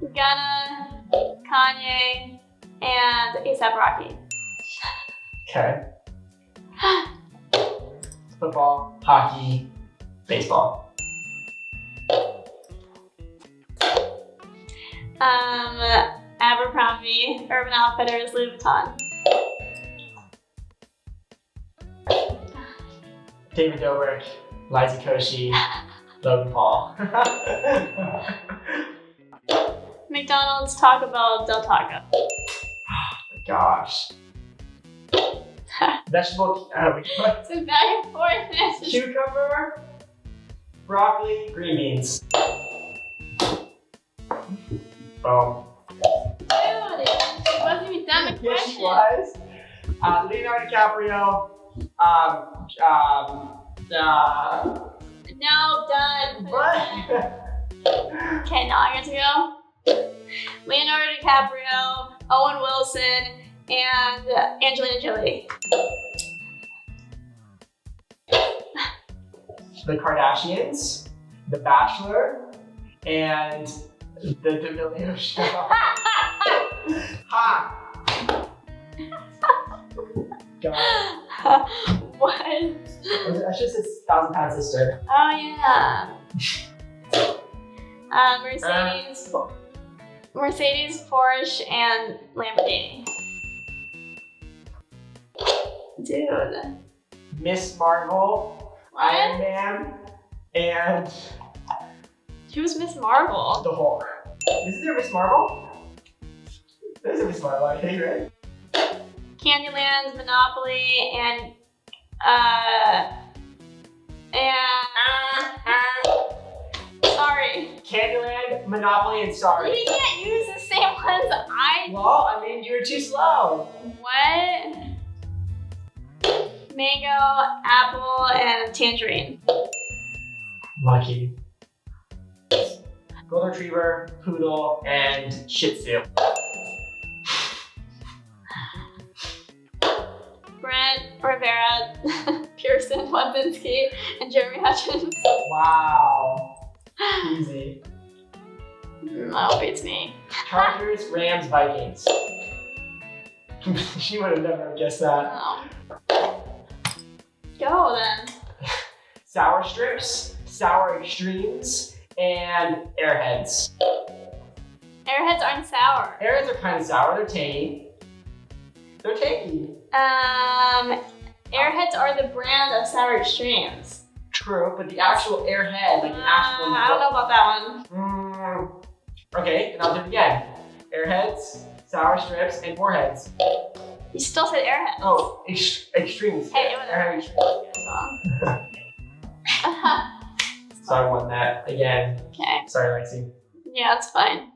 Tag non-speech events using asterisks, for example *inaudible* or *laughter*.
Gunna, Kanye, and ASAP Rocky. Okay. *sighs* Football, hockey, baseball. Um, Abercrombie, Urban Outfitters, Louis Vuitton. David Dobrik, Liza Koshy, *laughs* Logan Paul. *laughs* McDonald's, Taco Bell, Del Taco. Gosh. Vegetable, uh. *laughs* It's a back and forth. Cucumber, broccoli, green beans. Boom. Dude, it wasn't even done the Yes, question. was. Uh, Leonardo DiCaprio. Um, um, uh, No, done. what? *laughs* Okay, now I get to go. DiCaprio, Owen Wilson, and Angelina Jolie. the Kardashians, The Bachelor, and the D'Amelio Show. *laughs* ha! God. *laughs* what? I should have said Thousand Pound Sister. Oh yeah. *laughs* Uh, Mercedes, Mercedes, Porsche, and Lamborghini. Dude. Miss Marvel, Iron Man, and Who's Miss Marvel? the Hulk. Isn't there Miss Marvel? There's a Miss Marvel, I think, right? Candyland, Monopoly, and uh, and sorry, Monopoly, and Sorry. you can't use the same ones I Well, I mean, you were too slow. what? Mango, apple, and tangerine. Lucky. Golden Retriever, Poodle, and Shih Tzu. Brent Rivera, *laughs* Pierson Wodzynski, and Jeremy Hutchins. Wow. Easy. No, beats me. Chargers, Rams, Vikings. *laughs* she would have never guessed that. Oh. Go then. *laughs* Sour strips, sour extremes, and airheads. Airheads aren't sour. Airheads are kind of sour, they're tangy. They're tangy. Um, Airheads are the brand of sour extremes. True, but the actual airhead, like an actual. Uh, I don't know about that one. Mm. Okay, and I'll do it again. Airheads, sour strips, and warheads. You still said Airheads. Oh, ex- extremes. Hey, whatever. Airhead extremes. *laughs* So. I won that again. okay. Sorry, Lexi. Yeah, that's fine.